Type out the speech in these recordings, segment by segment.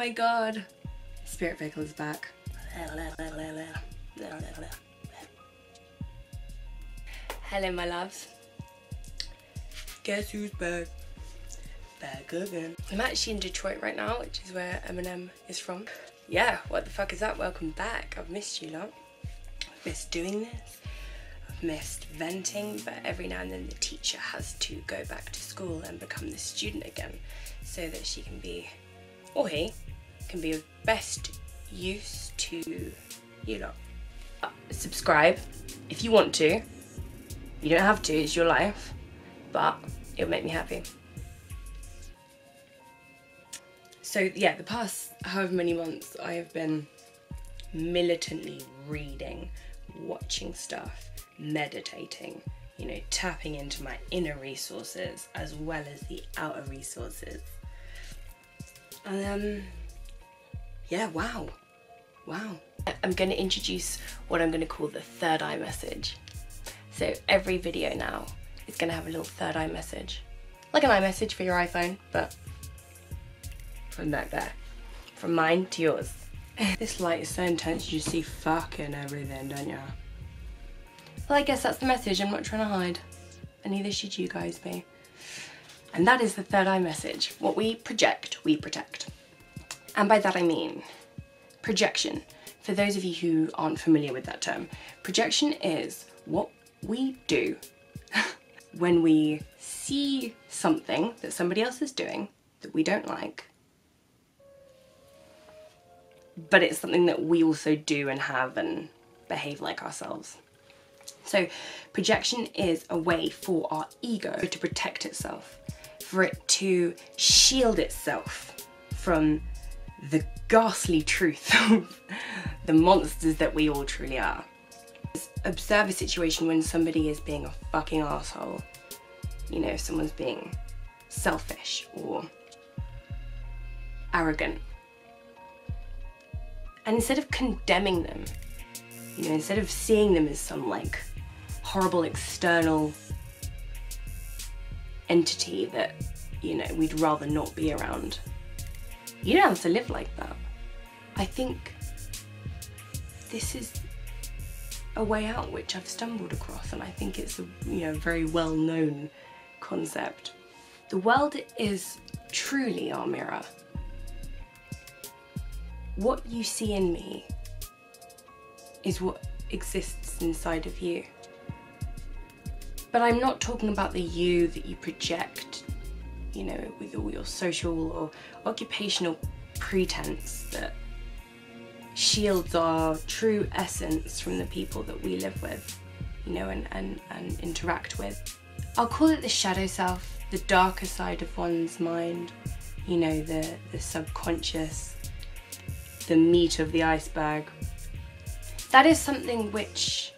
oh my god. Spirit Vehicle is back. Hello, my loves. Guess who's back? Back again. I'm actually in Detroit right now, which is where Eminem is from. Yeah, what the fuck is that? Welcome back. I've missed you lot. I've missed doing this. I've missed venting, but every now and then the teacher has to go back to school and become the student again so that she can be, or he, can be of best use to you lot. Uh, subscribe if you want to. You don't have to, it's your life, but it'll make me happy. So yeah, the past however many months I have been militantly reading, watching stuff, meditating, you know, tapping into my inner resources as well as the outer resources. And um, yeah, wow, wow. I'm going to introduce what I'm going to call the third eye message. So every video now is going to have a little third eye message. Like an iMessage for your iPhone, but from that there. From mine to yours. this light is so intense you just see fucking everything, don't you? Well, I guess that's the message. I'm not trying to hide. And neither should you guys be. And that is the third eye message. What we project, we protect. And by that I mean projection. For those of you who aren't familiar with that term, projection is what we do when we see something that somebody else is doing that we don't like, but it's something that we also do and have and behave like ourselves. So projection is a way for our ego to protect itself, for it to shield itself from the ghastly truth of the monsters that we all truly are. Observe a situation when somebody is being a fucking asshole. You know, someone's being selfish or arrogant. And instead of condemning them, you know, instead of seeing them as some like horrible external entity that, you know, we'd rather not be around, you don't have to live like that. I think this is a way out which I've stumbled across and I think it's a you know very well known concept. The world is truly our mirror. What you see in me is what exists inside of you. But I'm not talking about the you that you project, you know, with all your social or occupational pretense that shields our true essence from the people that we live with, you know, and, and, and interact with. I'll call it the shadow self, the darker side of one's mind, you know, the, the subconscious, the meat of the iceberg. That is something which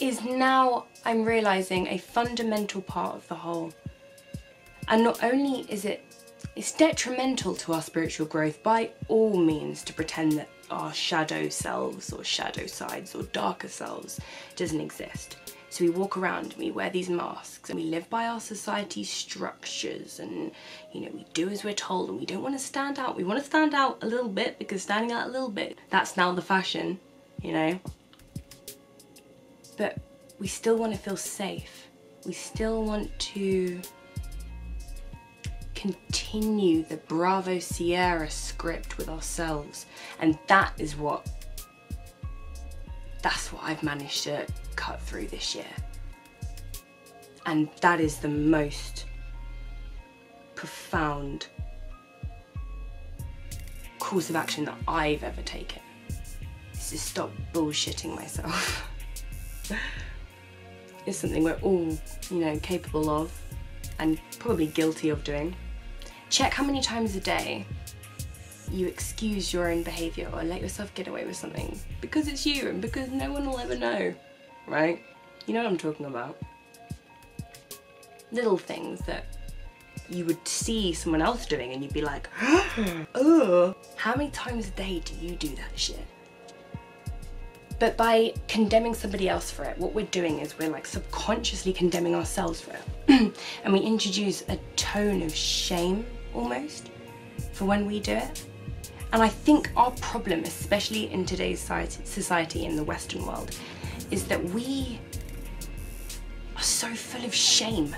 is now, I'm realizing, a fundamental part of the whole. And not only is it it's detrimental to our spiritual growth by all means to pretend that our shadow selves or shadow sides or darker selves doesn't exist. So we walk around and we wear these masks and we live by our society's structures and you know we do as we're told and we don't want to stand out. We want to stand out a little bit because standing out a little bit that's now the fashion, you know. But we still want to feel safe. We still want to continue the Bravo Sierra script with ourselves. And that is what, that's what I've managed to cut through this year. And that is the most profound course of action that I've ever taken. Is to stop bullshitting myself. it's something we're all, you know, capable of and probably guilty of doing. Check how many times a day you excuse your own behaviour or let yourself get away with something because it's you and because no one will ever know, right? You know what I'm talking about. Little things that you would see someone else doing and you'd be like, oh, how many times a day do you do that shit? But by condemning somebody else for it, what we're doing is we're like subconsciously condemning ourselves for it. and we introduce a tone of shame almost for when we do it. And I think our problem, especially in today's society in the Western world, is that we are so full of shame.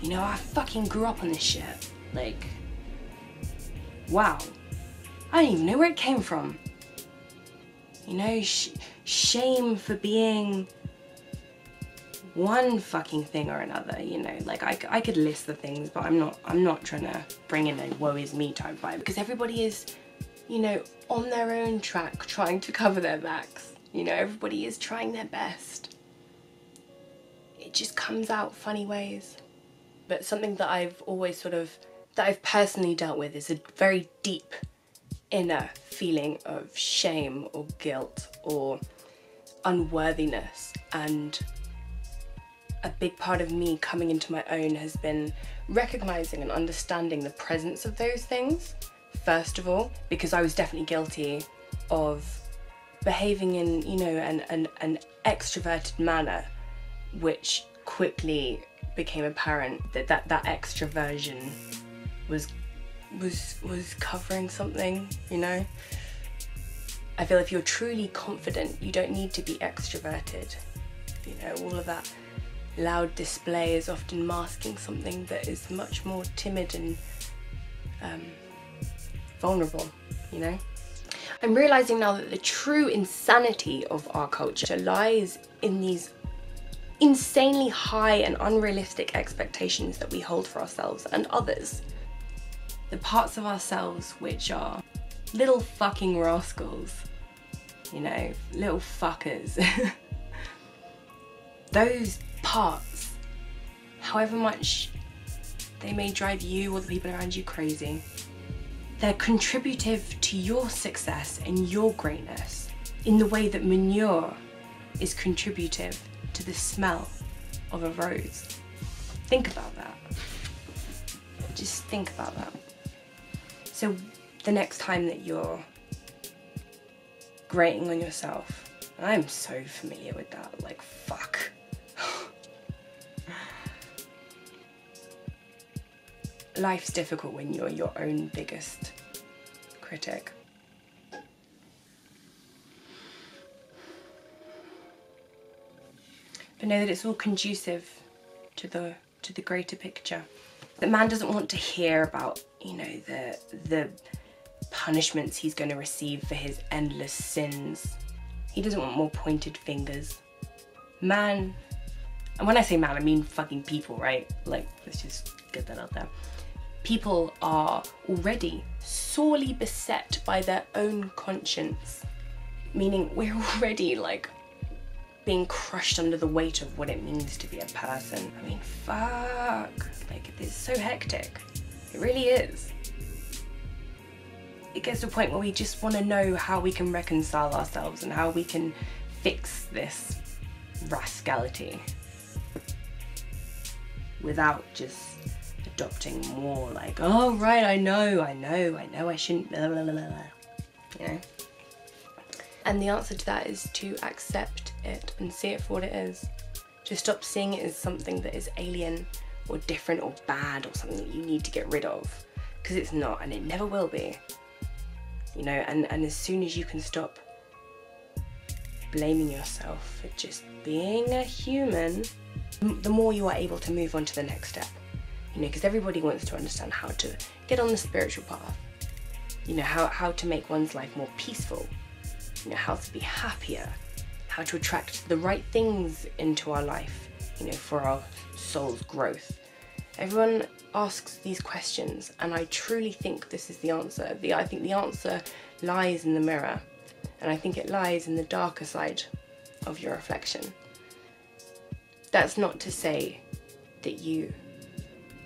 You know, I fucking grew up on this shit. Like, wow. I don't even know where it came from. You know, sh shame for being one fucking thing or another, you know, like I, I could list the things, but I'm not, I'm not trying to bring in a woe is me type vibe because everybody is, you know, on their own track trying to cover their backs. You know, everybody is trying their best. It just comes out funny ways. But something that I've always sort of, that I've personally dealt with is a very deep inner feeling of shame or guilt or unworthiness and a big part of me coming into my own has been recognizing and understanding the presence of those things first of all because I was definitely guilty of behaving in you know an, an, an extroverted manner which quickly became apparent that that, that extroversion was was was covering something, you know. I feel if you're truly confident, you don't need to be extroverted. You know, all of that loud display is often masking something that is much more timid and um, vulnerable, you know. I'm realizing now that the true insanity of our culture lies in these insanely high and unrealistic expectations that we hold for ourselves and others the parts of ourselves which are little fucking rascals, you know, little fuckers. Those parts, however much they may drive you or the people around you crazy, they're contributive to your success and your greatness in the way that manure is contributive to the smell of a rose. Think about that. Just think about that. So the next time that you're grating on yourself, I'm so familiar with that, like fuck. Life's difficult when you're your own biggest critic. But know that it's all conducive to the to the greater picture. That man doesn't want to hear about, you know, the the punishments he's going to receive for his endless sins. He doesn't want more pointed fingers. Man, and when I say man, I mean fucking people, right? Like, let's just get that out there. People are already sorely beset by their own conscience, meaning we're already like being crushed under the weight of what it means to be a person. I mean, fuck. Like, it's so hectic. It really is. It gets to a point where we just want to know how we can reconcile ourselves and how we can fix this rascality without just adopting more like, oh right, I know, I know, I know I shouldn't, blah, blah, blah, you know? And the answer to that is to accept it and see it for what it is. To stop seeing it as something that is alien or different or bad or something that you need to get rid of. Because it's not and it never will be. You know, and, and as soon as you can stop blaming yourself for just being a human, the more you are able to move on to the next step. You know, because everybody wants to understand how to get on the spiritual path. You know, how, how to make one's life more peaceful, you know, how to be happier, how to attract the right things into our life, you know, for our soul's growth. Everyone asks these questions, and I truly think this is the answer. The, I think the answer lies in the mirror, and I think it lies in the darker side of your reflection. That's not to say that you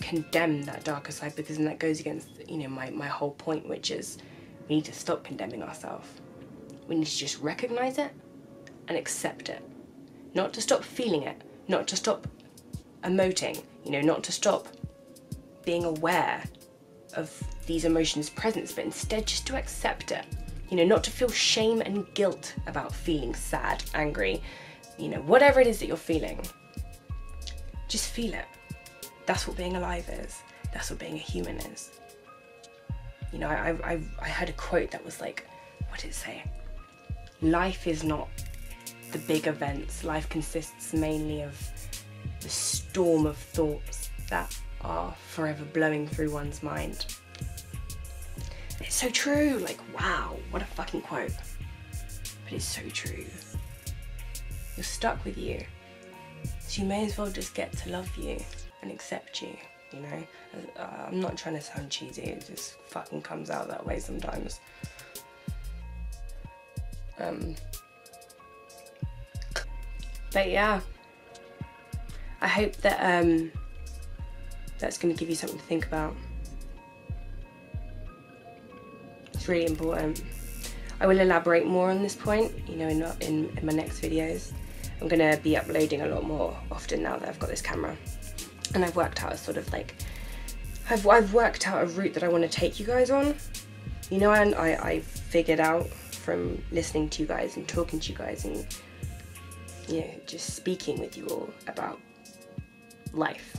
condemn that darker side because then that goes against you know my, my whole point which is we need to stop condemning ourselves we need to just recognize it and accept it. Not to stop feeling it, not to stop emoting, you know, not to stop being aware of these emotions' presence, but instead just to accept it. You know, not to feel shame and guilt about feeling sad, angry, you know, whatever it is that you're feeling. Just feel it. That's what being alive is. That's what being a human is. You know, I, I, I heard a quote that was like, what did it say? Life is not the big events. Life consists mainly of the storm of thoughts that are forever blowing through one's mind. It's so true. Like, wow, what a fucking quote. But it's so true. You're stuck with you. So you may as well just get to love you and accept you, you know? Uh, I'm not trying to sound cheesy, it just fucking comes out that way sometimes. Um, but yeah, I hope that um, that's going to give you something to think about. It's really important. I will elaborate more on this point, you know, in, in, in my next videos. I'm going to be uploading a lot more often now that I've got this camera. And I've worked out a sort of like, I've, I've worked out a route that I want to take you guys on. You know, and I, I figured out from listening to you guys and talking to you guys and, you know, just speaking with you all about life,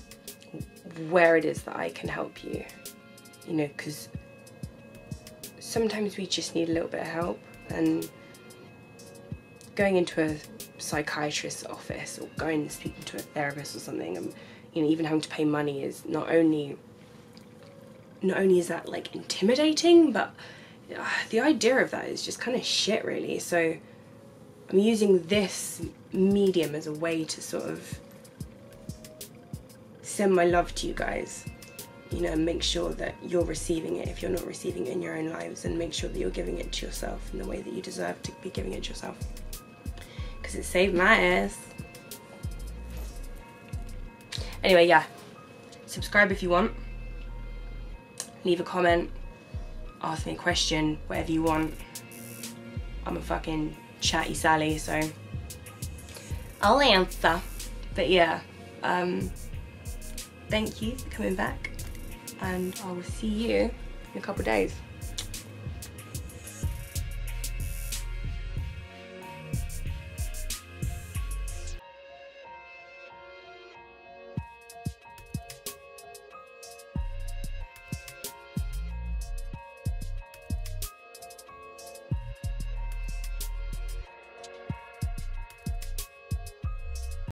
where it is that I can help you, you know, because sometimes we just need a little bit of help and going into a psychiatrist's office or going and speaking to a therapist or something and you know even having to pay money is not only not only is that like intimidating but uh, the idea of that is just kind of shit really so I'm using this medium as a way to sort of send my love to you guys you know, make sure that you're receiving it if you're not receiving it in your own lives and make sure that you're giving it to yourself in the way that you deserve to be giving it to yourself. Because it saved my ass. Anyway, yeah. Subscribe if you want. Leave a comment. Ask me a question, whatever you want. I'm a fucking chatty Sally, so I'll answer. But yeah, um, thank you for coming back and I will see you in a couple days.